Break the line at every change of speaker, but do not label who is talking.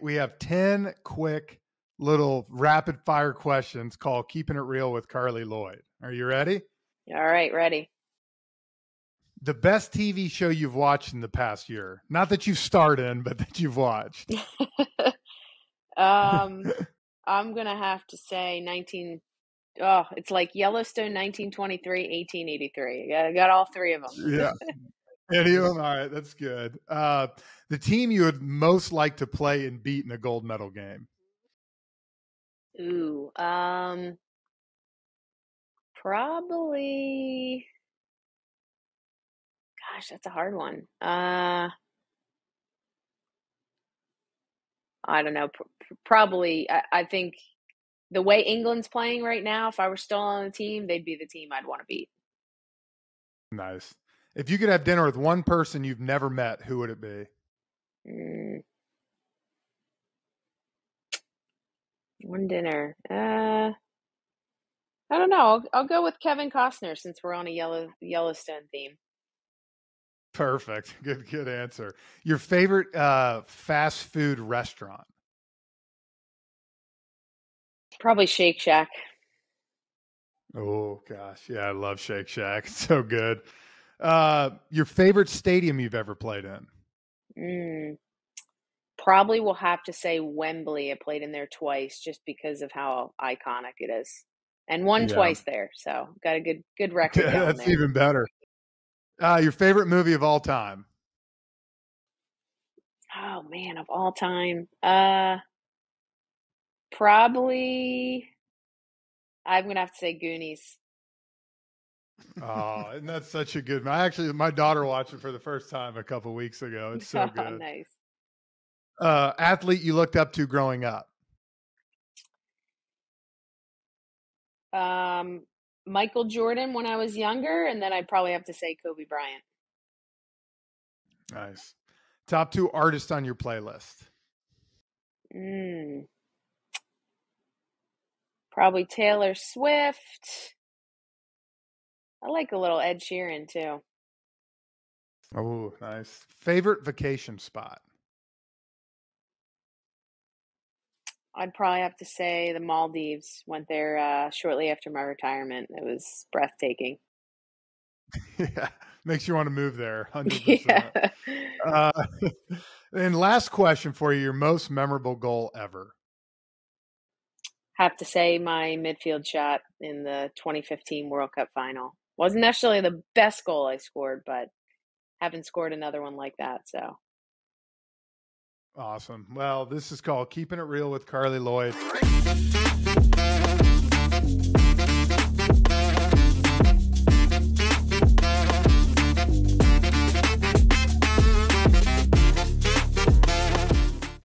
We have 10 quick little rapid fire questions called Keeping It Real with Carli Lloyd. Are you ready?
All right, ready.
The best TV show you've watched in the past year. Not that you've starred in, but that you've watched.
um, I'm going to have to say 19. Oh, it's like Yellowstone 1923, 1883. I got all three of them.
yeah. Any of them? All right, that's good. Uh, the team you would most like to play and beat in a gold medal game.
Ooh, um, probably. Gosh, that's a hard one. Uh, I don't know. probably, I, I think the way England's playing right now, if I were still on the team, they'd be the team I'd want to beat.
Nice. If you could have dinner with one person you've never met, who would it be?
Mm. One dinner. Uh, I don't know. I'll, I'll go with Kevin Costner since we're on a yellow Yellowstone theme.
Perfect. Good good answer. Your favorite uh, fast food restaurant?
Probably Shake Shack.
Oh gosh, yeah, I love Shake Shack. It's so good. Uh, your favorite stadium you've ever played in?
Mm, probably will have to say Wembley. I played in there twice just because of how iconic it is, and won yeah. twice there. So got a good good record.
Yeah, that's
there.
even better. Uh, your favorite movie of all time?
Oh man, of all time, uh, probably I'm gonna have to say Goonies.
Oh, and that's such a good. I actually, my daughter watched it for the first time a couple weeks ago. It's so
oh,
good.
nice.
Uh, athlete you looked up to growing up?
Um, Michael Jordan when I was younger, and then I'd probably have to say Kobe Bryant.
Nice. Top two artists on your playlist?
Mm. Probably Taylor Swift. I like a little Ed Sheeran too.
Oh, nice. Favorite vacation spot?
I'd probably have to say the Maldives. Went there uh, shortly after my retirement. It was breathtaking.
yeah, makes you want to move there. 100%. Yeah. Uh, and last question for you: Your most memorable goal ever?
Have to say my midfield shot in the 2015 World Cup final wasn't necessarily the best goal I scored, but haven't scored another one like that. So
Awesome. Well, this is called Keeping It Real with Carli Lloyd.